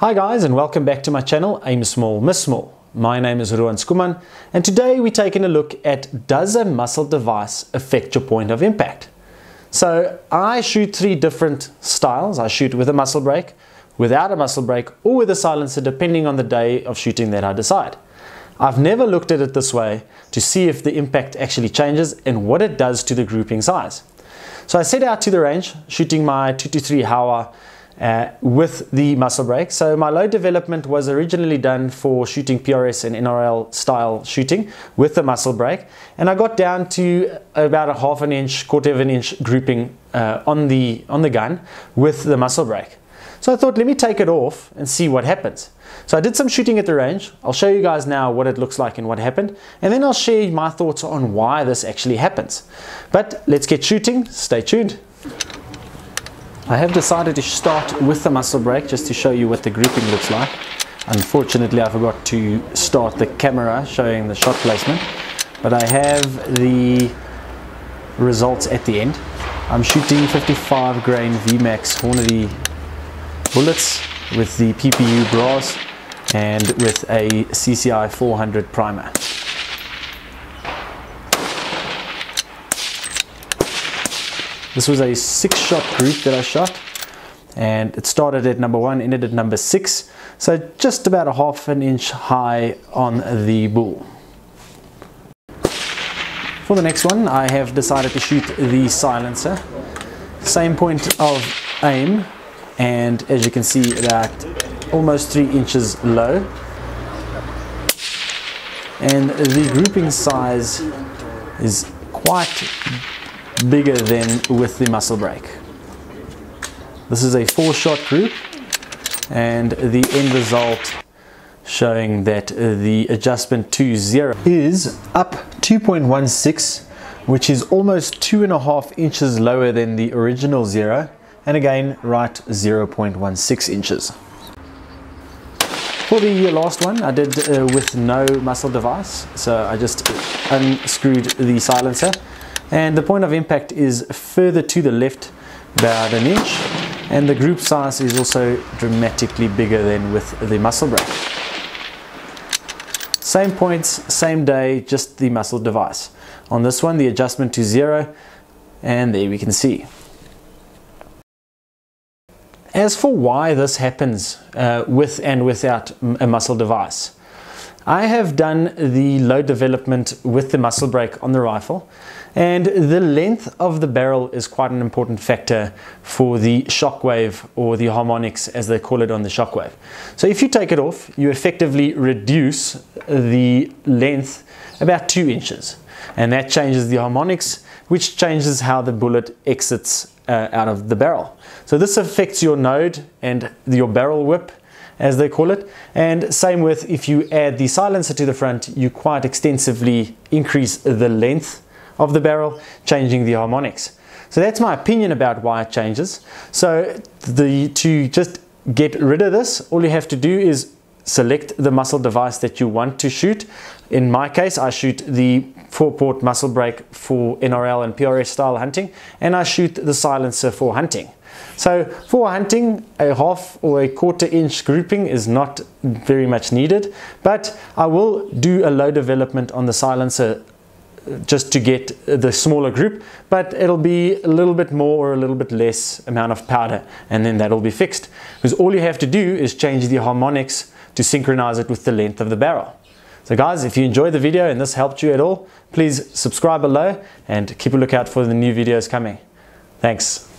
Hi guys and welcome back to my channel Aim Small Miss Small. My name is Ruan Skuman and today we're taking a look at does a muzzle device affect your point of impact? So I shoot three different styles. I shoot with a muzzle brake, without a muzzle brake or with a silencer depending on the day of shooting that I decide. I've never looked at it this way to see if the impact actually changes and what it does to the grouping size. So I set out to the range shooting my 223 Howa uh, with the muzzle brake. So my load development was originally done for shooting PRS and NRL style shooting with the muzzle brake. And I got down to about a half an inch, quarter of an inch grouping uh, on, the, on the gun with the muzzle brake. So I thought, let me take it off and see what happens. So I did some shooting at the range. I'll show you guys now what it looks like and what happened. And then I'll share my thoughts on why this actually happens. But let's get shooting. Stay tuned. I have decided to start with the muzzle brake just to show you what the grouping looks like. Unfortunately, I forgot to start the camera showing the shot placement, but I have the results at the end. I'm shooting 55 grain VMAX Hornady bullets with the PPU brass and with a CCI 400 primer. This was a six shot group that I shot and it started at number one, ended at number six. So just about a half an inch high on the bull. For the next one, I have decided to shoot the silencer. Same point of aim, and as you can see that almost three inches low. And the grouping size is quite bigger than with the muzzle brake. This is a four shot group and the end result showing that the adjustment to zero is up 2.16 which is almost two and a half inches lower than the original zero and again right 0.16 inches. For the last one I did uh, with no muzzle device so I just unscrewed the silencer and the point of impact is further to the left about an inch and the group size is also dramatically bigger than with the muzzle brake. Same points, same day, just the muzzle device. On this one the adjustment to zero and there we can see. As for why this happens uh, with and without a muzzle device, I have done the load development with the muzzle brake on the rifle and the length of the barrel is quite an important factor for the shockwave or the harmonics as they call it on the shockwave. So if you take it off, you effectively reduce the length about two inches and that changes the harmonics which changes how the bullet exits uh, out of the barrel. So this affects your node and your barrel whip as they call it. And same with if you add the silencer to the front, you quite extensively increase the length of the barrel, changing the harmonics. So that's my opinion about why it changes. So the to just get rid of this, all you have to do is select the muzzle device that you want to shoot. In my case, I shoot the four port muzzle brake for NRL and PRS style hunting, and I shoot the silencer for hunting. So for hunting, a half or a quarter inch grouping is not very much needed, but I will do a low development on the silencer uh, just to get the smaller group, but it'll be a little bit more or a little bit less amount of powder, and then that'll be fixed. Because all you have to do is change the harmonics to synchronize it with the length of the barrel. So guys, if you enjoyed the video and this helped you at all, please subscribe below and keep a lookout for the new videos coming. Thanks.